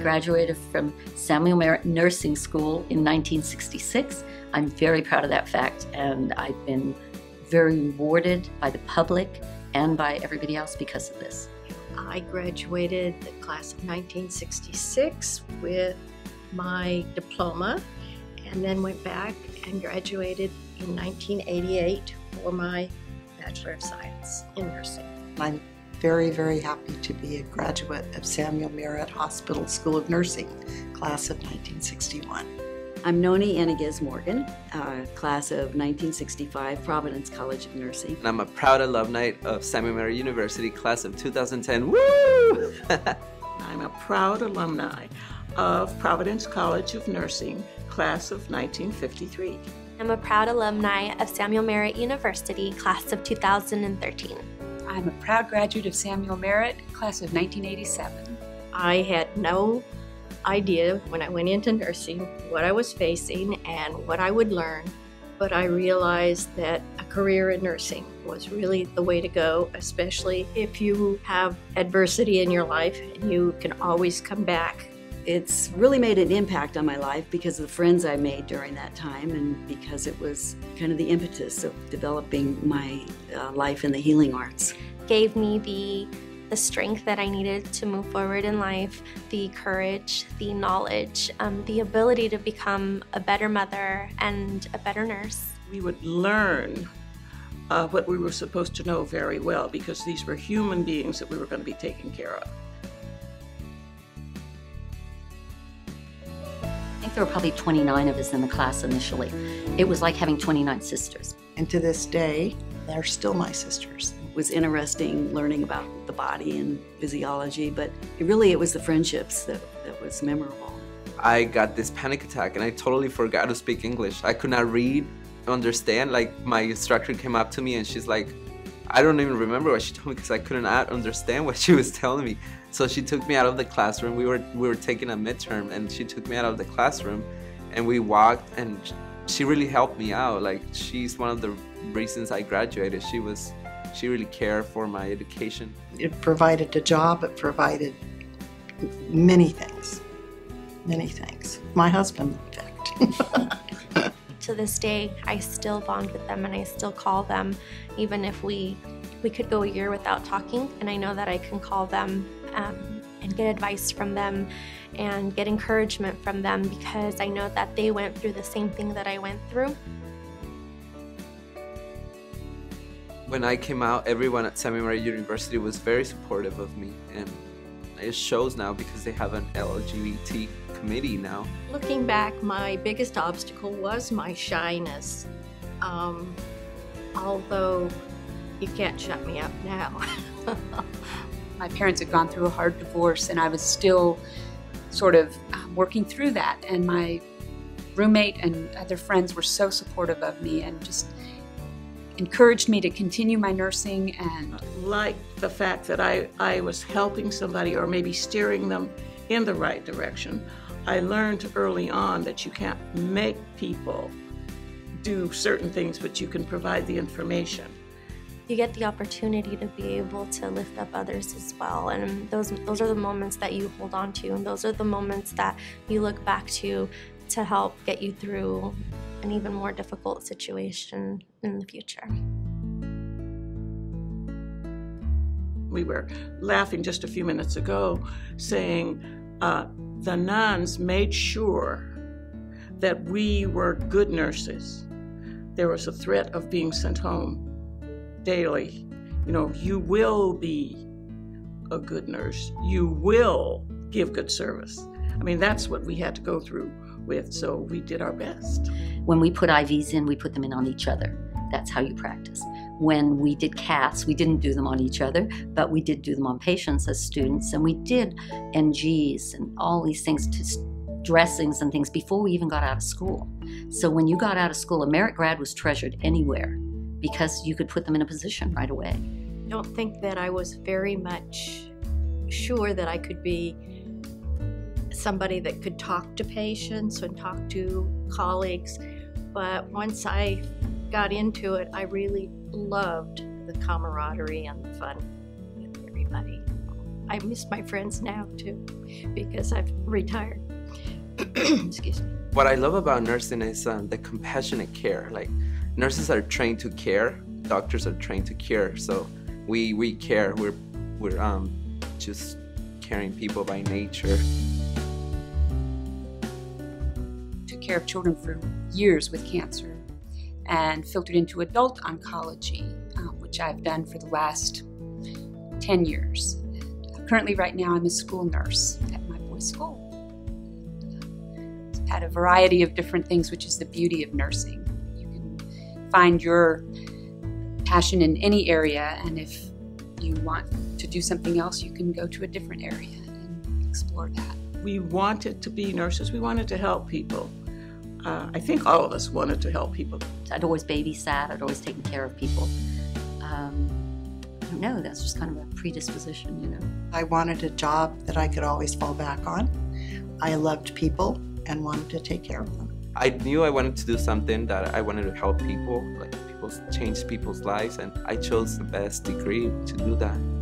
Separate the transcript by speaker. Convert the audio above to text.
Speaker 1: graduated from Samuel Merritt Nursing School in 1966. I'm very proud of that fact, and I've been very rewarded by the public and by everybody else because of this.
Speaker 2: I graduated the class of 1966 with my diploma and then went back and graduated in 1988 for my Bachelor of Science in Nursing.
Speaker 3: I'm very, very happy to be a graduate of Samuel Merritt Hospital School of Nursing, class of 1961.
Speaker 4: I'm Noni Eniguez Morgan, uh, class of 1965, Providence College of Nursing.
Speaker 5: And I'm a proud alumni of Samuel Merritt University, class of 2010. Woo!
Speaker 6: I'm a proud alumni of Providence College of Nursing, class of 1953.
Speaker 7: I'm a proud alumni of Samuel Merritt University, class of 2013.
Speaker 8: I'm a proud graduate of Samuel Merritt, class of 1987.
Speaker 2: I had no idea when I went into nursing what I was facing and what I would learn, but I realized that a career in nursing was really the way to go, especially if you have adversity in your life and you can always come back.
Speaker 4: It's really made an impact on my life because of the friends I made during that time and because it was kind of the impetus of developing my uh, life in the healing arts.
Speaker 7: Gave me the the strength that I needed to move forward in life, the courage, the knowledge, um, the ability to become a better mother and a better nurse.
Speaker 6: We would learn uh, what we were supposed to know very well because these were human beings that we were going to be taking care of.
Speaker 1: Think there were probably 29 of us in the class initially. It was like having 29 sisters.
Speaker 3: And to this day, they're still my sisters It
Speaker 4: was interesting learning about the body and physiology, but it really it was the friendships that, that was memorable.
Speaker 5: I got this panic attack and I totally forgot to speak English. I could not read, understand. Like my instructor came up to me and she's like, I don't even remember what she told me because I couldn't understand what she was telling me. So she took me out of the classroom. We were we were taking a midterm and she took me out of the classroom and we walked and she really helped me out. Like she's one of the reasons I graduated. She was she really cared for my education.
Speaker 3: It provided a job, it provided many things. Many things. My husband, in fact.
Speaker 7: to this day, I still bond with them and I still call them, even if we we could go a year without talking. And I know that I can call them um, and get advice from them and get encouragement from them because I know that they went through the same thing that I went through.
Speaker 5: when I came out, everyone at Merritt University was very supportive of me, and it shows now because they have an LGBT committee now.
Speaker 2: Looking back, my biggest obstacle was my shyness. Um, although you can't shut me up now.
Speaker 8: my parents had gone through a hard divorce, and I was still sort of uh, working through that. And my roommate and other friends were so supportive of me and just encouraged me to continue my nursing and
Speaker 6: like the fact that I, I was helping somebody or maybe steering them in the right direction. I learned early on that you can't make people do certain things, but you can provide the information.
Speaker 7: You get the opportunity to be able to lift up others as well, and those those are the moments that you hold on to, and those are the moments that you look back to to help get you through an even more difficult situation in the future.
Speaker 6: We were laughing just a few minutes ago, saying uh, the nuns made sure that we were good nurses. There was a threat of being sent home daily. You know, you will be a good nurse, you will give good service. I mean, that's what we had to go through with, so we did our best.
Speaker 1: When we put IVs in, we put them in on each other. That's how you practice. When we did caths, we didn't do them on each other, but we did do them on patients as students, and we did NGs and all these things to dressings and things before we even got out of school. So when you got out of school, a Merritt grad was treasured anywhere because you could put them in a position right away.
Speaker 2: I don't think that I was very much sure that I could be somebody that could talk to patients and talk to colleagues. But once I got into it, I really loved the camaraderie and the fun with everybody. I miss my friends now too because I've retired. Excuse me.
Speaker 5: What I love about nursing is um, the compassionate care. Like nurses are trained to care, doctors are trained to cure. So we we care. We're we're um just caring people by nature.
Speaker 8: Took care of children for years with cancer and filtered into adult oncology, um, which I've done for the last 10 years. Currently, right now, I'm a school nurse at my boys' school. I've had a variety of different things, which is the beauty of nursing. You can find your passion in any area, and if you want to do something else, you can go to a different area and explore that.
Speaker 6: We wanted to be nurses, we wanted to help people. Uh, I think all of us wanted to help people.
Speaker 1: I'd always babysat, I'd always taken care of people. Um, I don't know, that's just kind of a predisposition, you know.
Speaker 3: I wanted a job that I could always fall back on. I loved people and wanted to take care of them.
Speaker 5: I knew I wanted to do something that I wanted to help people, like people change people's lives, and I chose the best degree to do that.